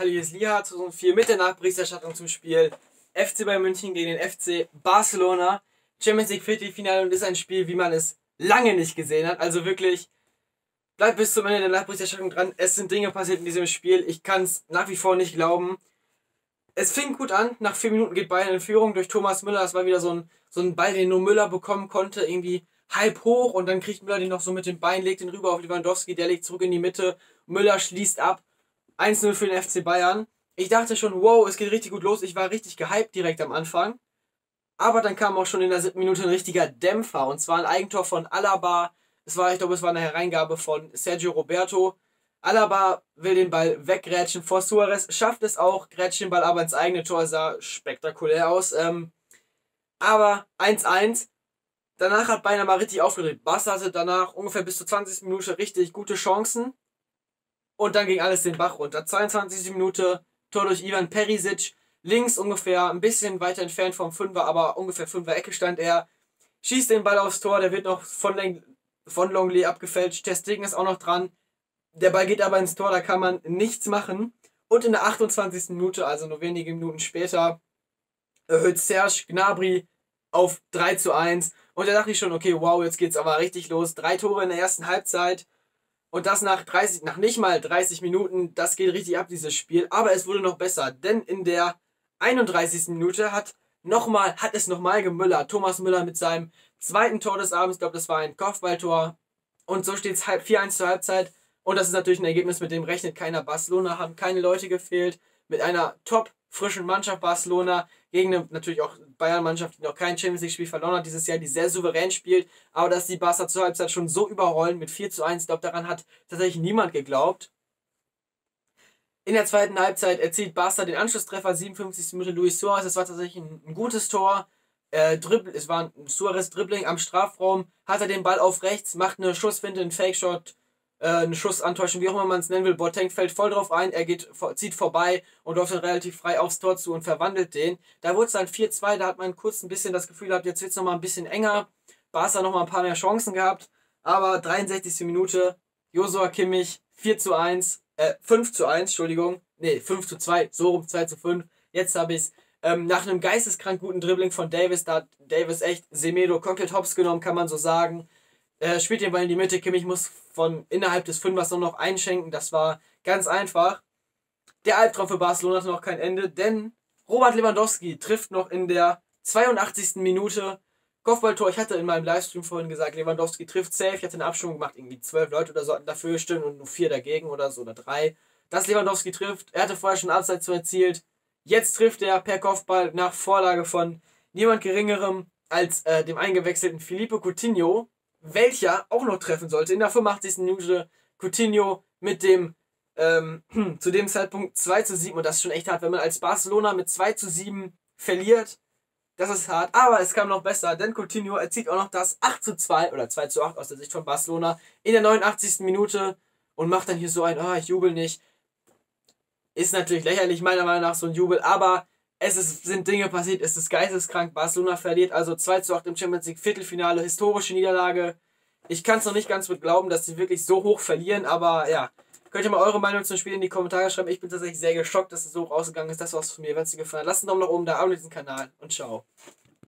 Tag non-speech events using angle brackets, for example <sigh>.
Hallies Liha 2004 mit der Nachberichterstattung zum Spiel FC Bayern München gegen den FC Barcelona. Champions League Viertelfinale und ist ein Spiel, wie man es lange nicht gesehen hat. Also wirklich, bleibt bis zum Ende der Nachberichterstattung dran. Es sind Dinge passiert in diesem Spiel. Ich kann es nach wie vor nicht glauben. Es fing gut an. Nach vier Minuten geht Bayern in Führung durch Thomas Müller. Das war wieder so ein, so ein Ball, den nur Müller bekommen konnte. Irgendwie halb hoch und dann kriegt Müller den noch so mit dem Bein, legt den rüber auf Lewandowski. Der legt zurück in die Mitte. Müller schließt ab. 1-0 für den FC Bayern. Ich dachte schon, wow, es geht richtig gut los. Ich war richtig gehypt direkt am Anfang. Aber dann kam auch schon in der siebten Minute ein richtiger Dämpfer. Und zwar ein Eigentor von Alaba. Es war, ich glaube, es war eine Hereingabe von Sergio Roberto. Alaba will den Ball weggrätschen vor Suarez, schafft es auch, grätscht den Ball aber ins eigene Tor, sah spektakulär aus. Ähm, aber 1-1. Danach hat Bayern mal richtig aufgedreht. Barca hatte danach ungefähr bis zur 20. Minute richtig gute Chancen. Und dann ging alles den Bach runter. 22. Minute, Tor durch Ivan Perisic. Links ungefähr ein bisschen weiter entfernt vom Fünfer, aber ungefähr Fünfer Ecke stand er. Schießt den Ball aufs Tor, der wird noch von, Len von Longley abgefälscht. Testegen ist auch noch dran. Der Ball geht aber ins Tor, da kann man nichts machen. Und in der 28. Minute, also nur wenige Minuten später, erhöht Serge Gnabry auf 3 zu 1. Und da dachte ich schon, okay, wow, jetzt geht's aber richtig los. Drei Tore in der ersten Halbzeit. Und das nach 30, nach nicht mal 30 Minuten, das geht richtig ab, dieses Spiel. Aber es wurde noch besser, denn in der 31. Minute hat nochmal, hat es nochmal gemüllert. Thomas Müller mit seinem zweiten Tor des Abends, ich glaube, das war ein Kopfballtor. Und so steht es 4-1 zur Halbzeit. Und das ist natürlich ein Ergebnis, mit dem rechnet keiner. Barcelona haben keine Leute gefehlt. Mit einer top frischen Mannschaft Barcelona gegen eine natürlich auch Bayern-Mannschaft, die noch kein Champions League-Spiel verloren hat dieses Jahr, die sehr souverän spielt, aber dass die Barca zur Halbzeit schon so überrollen mit 4 zu 1, ich glaube, daran hat tatsächlich niemand geglaubt. In der zweiten Halbzeit erzielt Barca den Anschlusstreffer, 57. Minute Luis Suarez, das war tatsächlich ein, ein gutes Tor. Äh, Dribbl, es war ein Suarez-Dribbling am Strafraum, hat er den Ball auf rechts, macht eine Schussfinte, einen Fake-Shot, äh, eine Schussantäuschung, wie auch immer man es nennen will. Boateng fällt voll drauf ein, er geht, zieht vorbei und läuft dann relativ frei aufs Tor zu und verwandelt den. Da wurde es dann 4-2, da hat man kurz ein bisschen das Gefühl gehabt, jetzt wird es nochmal ein bisschen enger. Barca nochmal ein paar mehr Chancen gehabt, aber 63. Minute, Josua Kimmich, 4 zu 1, äh, 5 zu 1, Entschuldigung, nee, 5 zu 2, so rum 2 zu 5, jetzt habe ich es. Ähm, nach einem geisteskrank guten Dribbling von Davis, da hat Davis echt Semedo komplett hops genommen, kann man so sagen. Er spielt den Ball in die Mitte. Kimmich muss von innerhalb des Fünfers nur noch einschenken. Das war ganz einfach. Der Albtraum für Barcelona hatte noch kein Ende, denn Robert Lewandowski trifft noch in der 82. Minute Kopfballtor. Ich hatte in meinem Livestream vorhin gesagt, Lewandowski trifft safe. Ich hatte eine Abstimmung gemacht, irgendwie zwölf Leute oder so hatten dafür stimmen und nur vier dagegen oder so oder drei. Dass Lewandowski trifft. Er hatte vorher schon Abseits zu erzielt. Jetzt trifft er per Kopfball nach Vorlage von niemand Geringerem als äh, dem eingewechselten Felipe Coutinho welcher auch noch treffen sollte. In der 85. Minute Coutinho mit dem ähm, <clears throat> zu dem Zeitpunkt 2 zu 7 und das ist schon echt hart, wenn man als Barcelona mit 2 zu 7 verliert. Das ist hart, aber es kam noch besser, denn Coutinho erzielt auch noch das 8 zu 2 oder 2 zu 8 aus der Sicht von Barcelona in der 89. Minute und macht dann hier so ein, oh, ich jubel nicht. Ist natürlich lächerlich, meiner Meinung nach, so ein Jubel, aber es ist, sind Dinge passiert, es ist geisteskrank. Barcelona verliert also 2 zu 8 im Champions League Viertelfinale, historische Niederlage. Ich kann es noch nicht ganz mit glauben, dass sie wirklich so hoch verlieren, aber ja. Könnt ihr mal eure Meinung zum Spiel in die Kommentare schreiben. Ich bin tatsächlich sehr geschockt, dass es so rausgegangen ist. Das war's von mir. Wenn es dir gefallen hat, lasst einen Daumen nach oben da, abonniert den Kanal und ciao.